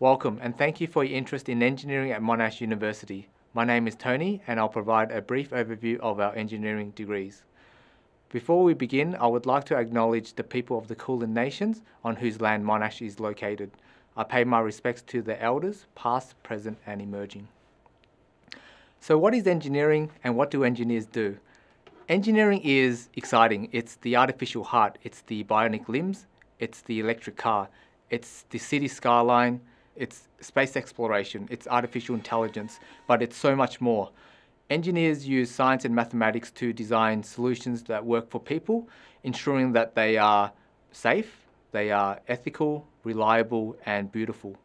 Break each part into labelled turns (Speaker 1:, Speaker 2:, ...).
Speaker 1: Welcome and thank you for your interest in engineering at Monash University. My name is Tony and I'll provide a brief overview of our engineering degrees. Before we begin, I would like to acknowledge the people of the Kulin Nations on whose land Monash is located. I pay my respects to the elders, past, present and emerging. So what is engineering and what do engineers do? Engineering is exciting. It's the artificial heart, it's the bionic limbs, it's the electric car, it's the city skyline, it's space exploration, it's artificial intelligence, but it's so much more. Engineers use science and mathematics to design solutions that work for people, ensuring that they are safe, they are ethical, reliable, and beautiful.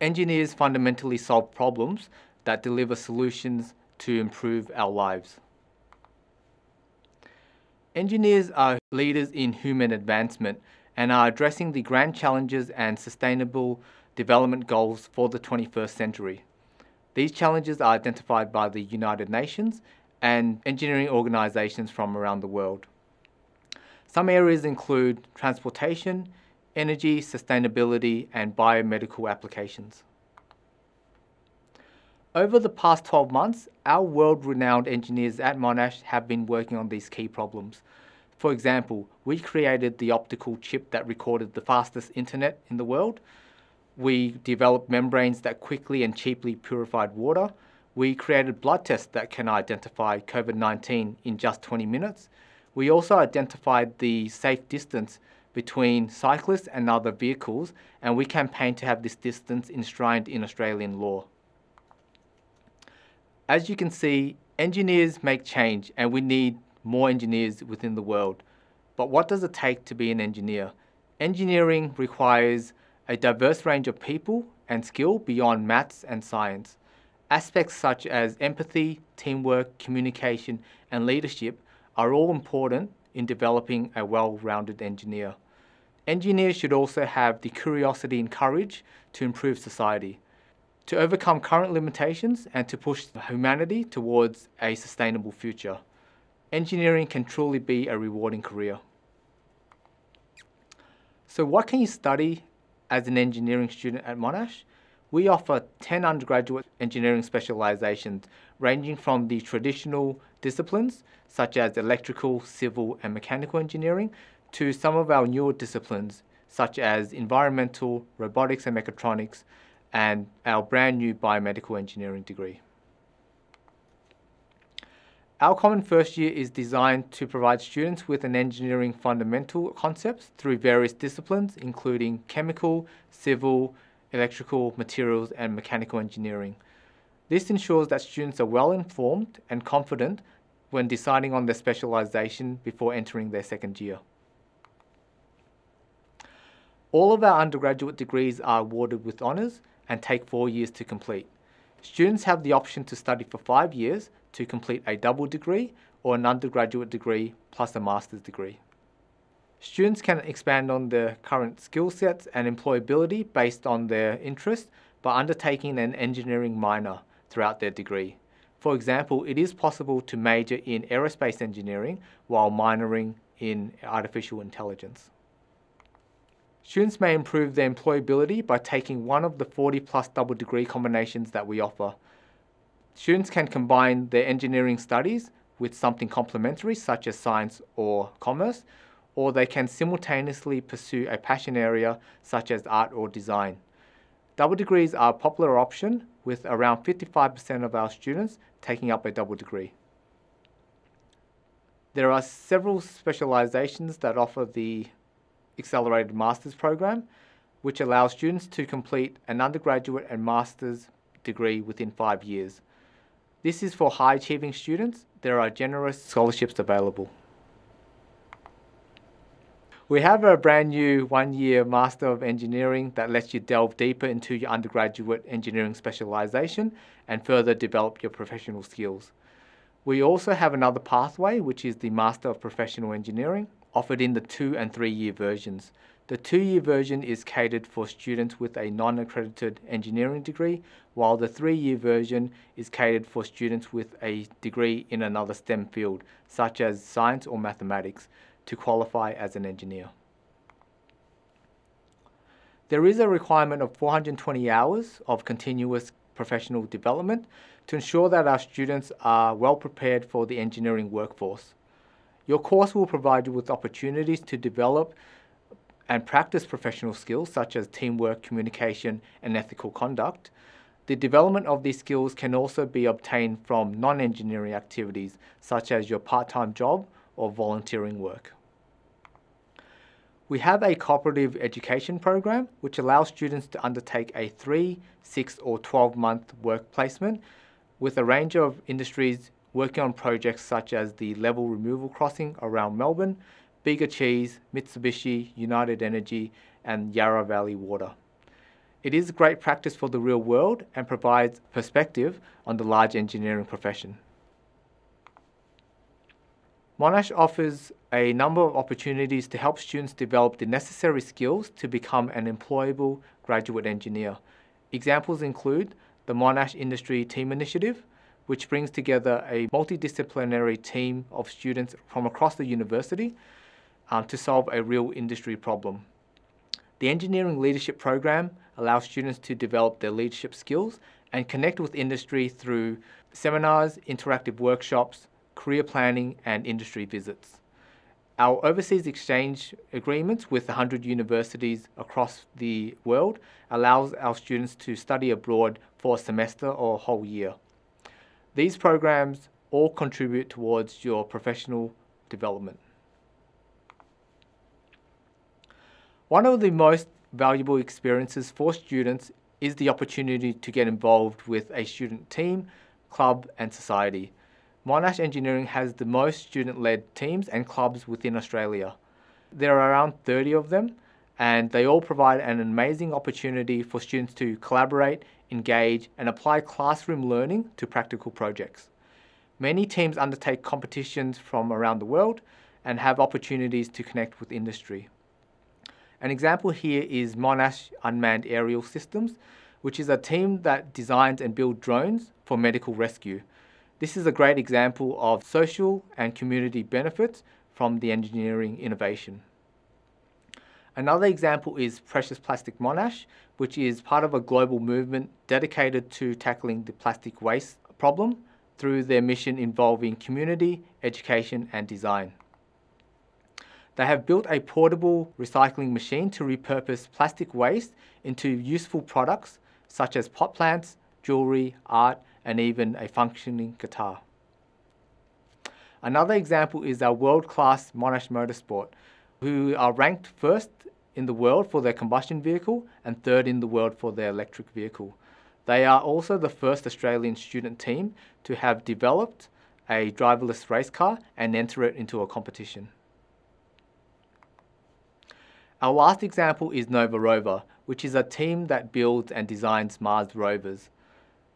Speaker 1: Engineers fundamentally solve problems that deliver solutions to improve our lives. Engineers are leaders in human advancement and are addressing the grand challenges and sustainable development goals for the 21st century. These challenges are identified by the United Nations and engineering organisations from around the world. Some areas include transportation, energy, sustainability, and biomedical applications. Over the past 12 months, our world-renowned engineers at Monash have been working on these key problems. For example, we created the optical chip that recorded the fastest internet in the world. We developed membranes that quickly and cheaply purified water. We created blood tests that can identify COVID-19 in just 20 minutes. We also identified the safe distance between cyclists and other vehicles, and we campaigned to have this distance enshrined in Australian law. As you can see, engineers make change and we need more engineers within the world. But what does it take to be an engineer? Engineering requires a diverse range of people and skill beyond maths and science. Aspects such as empathy, teamwork, communication, and leadership are all important in developing a well-rounded engineer. Engineers should also have the curiosity and courage to improve society to overcome current limitations and to push humanity towards a sustainable future. Engineering can truly be a rewarding career. So what can you study as an engineering student at Monash? We offer 10 undergraduate engineering specializations ranging from the traditional disciplines such as electrical, civil and mechanical engineering to some of our newer disciplines such as environmental, robotics and mechatronics, and our brand new biomedical engineering degree. Our common first year is designed to provide students with an engineering fundamental concepts through various disciplines including chemical, civil, electrical, materials and mechanical engineering. This ensures that students are well informed and confident when deciding on their specialisation before entering their second year. All of our undergraduate degrees are awarded with honours and take four years to complete. Students have the option to study for five years to complete a double degree or an undergraduate degree plus a master's degree. Students can expand on their current skill sets and employability based on their interest by undertaking an engineering minor throughout their degree. For example, it is possible to major in aerospace engineering while minoring in artificial intelligence. Students may improve their employability by taking one of the 40 plus double degree combinations that we offer. Students can combine their engineering studies with something complementary such as science or commerce, or they can simultaneously pursue a passion area such as art or design. Double degrees are a popular option with around 55% of our students taking up a double degree. There are several specializations that offer the Accelerated Master's Program, which allows students to complete an undergraduate and master's degree within five years. This is for high achieving students. There are generous scholarships available. We have a brand new one year Master of Engineering that lets you delve deeper into your undergraduate engineering specialisation and further develop your professional skills. We also have another pathway, which is the Master of Professional Engineering, offered in the two and three year versions. The two year version is catered for students with a non accredited engineering degree, while the three year version is catered for students with a degree in another STEM field, such as science or mathematics, to qualify as an engineer. There is a requirement of 420 hours of continuous professional development to ensure that our students are well prepared for the engineering workforce. Your course will provide you with opportunities to develop and practice professional skills such as teamwork, communication, and ethical conduct. The development of these skills can also be obtained from non engineering activities such as your part time job or volunteering work. We have a cooperative education program which allows students to undertake a 3, 6, or 12 month work placement with a range of industries working on projects such as the level removal crossing around Melbourne, Bega Cheese, Mitsubishi, United Energy, and Yarra Valley Water. It is great practice for the real world and provides perspective on the large engineering profession. Monash offers a number of opportunities to help students develop the necessary skills to become an employable graduate engineer. Examples include the Monash Industry Team Initiative, which brings together a multidisciplinary team of students from across the university um, to solve a real industry problem. The Engineering Leadership Program allows students to develop their leadership skills and connect with industry through seminars, interactive workshops, career planning, and industry visits. Our overseas exchange agreements with 100 universities across the world allows our students to study abroad for a semester or a whole year. These programs all contribute towards your professional development. One of the most valuable experiences for students is the opportunity to get involved with a student team, club, and society. Monash Engineering has the most student led teams and clubs within Australia. There are around 30 of them, and they all provide an amazing opportunity for students to collaborate, engage, and apply classroom learning to practical projects. Many teams undertake competitions from around the world and have opportunities to connect with industry. An example here is Monash Unmanned Aerial Systems, which is a team that designs and builds drones for medical rescue. This is a great example of social and community benefits from the engineering innovation. Another example is Precious Plastic Monash, which is part of a global movement dedicated to tackling the plastic waste problem through their mission involving community, education, and design. They have built a portable recycling machine to repurpose plastic waste into useful products such as pot plants, jewellery, art, and even a functioning guitar. Another example is our world-class Monash Motorsport, who are ranked first in the world for their combustion vehicle and third in the world for their electric vehicle. They are also the first Australian student team to have developed a driverless race car and enter it into a competition. Our last example is Nova Rover, which is a team that builds and designs Mars rovers.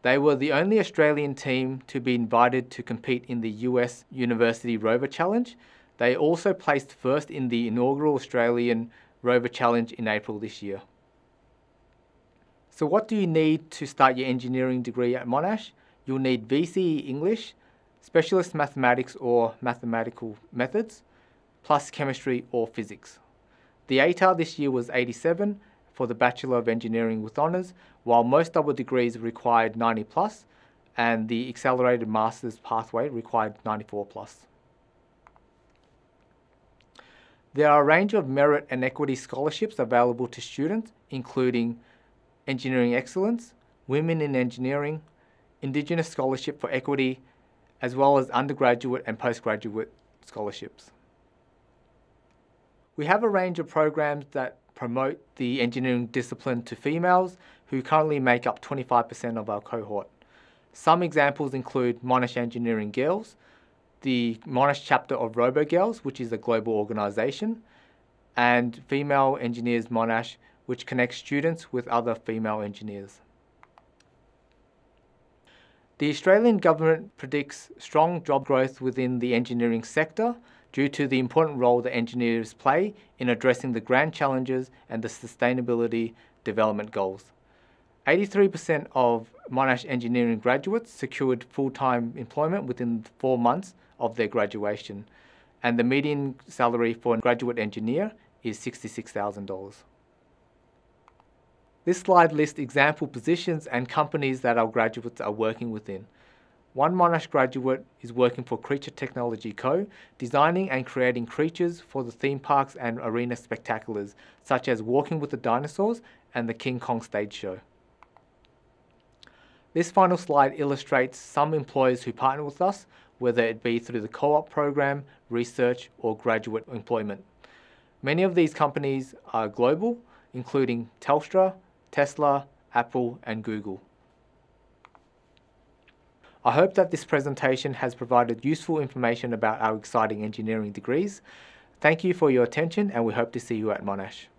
Speaker 1: They were the only Australian team to be invited to compete in the US University Rover Challenge. They also placed first in the inaugural Australian Rover Challenge in April this year. So, what do you need to start your engineering degree at Monash? You'll need VCE English, specialist mathematics or mathematical methods, plus chemistry or physics. The ATAR this year was 87 for the Bachelor of Engineering with Honours, while most double degrees required 90 plus and the accelerated master's pathway required 94 plus. There are a range of merit and equity scholarships available to students, including Engineering Excellence, Women in Engineering, Indigenous Scholarship for Equity, as well as undergraduate and postgraduate scholarships. We have a range of programs that promote the engineering discipline to females who currently make up 25% of our cohort. Some examples include Monash Engineering Girls, the Monash chapter of Robogals, which is a global organisation, and Female Engineers Monash, which connects students with other female engineers. The Australian government predicts strong job growth within the engineering sector due to the important role that engineers play in addressing the grand challenges and the sustainability development goals. 83% of Monash engineering graduates secured full time employment within four months of their graduation, and the median salary for a graduate engineer is $66,000. This slide lists example positions and companies that our graduates are working within. One Monash graduate is working for Creature Technology Co., designing and creating creatures for the theme parks and arena spectaculars, such as Walking with the Dinosaurs and the King Kong Stage Show. This final slide illustrates some employers who partner with us, whether it be through the co-op program, research, or graduate employment. Many of these companies are global, including Telstra, Tesla, Apple, and Google. I hope that this presentation has provided useful information about our exciting engineering degrees. Thank you for your attention and we hope to see you at Monash.